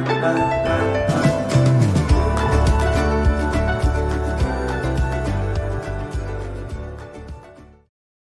my, my.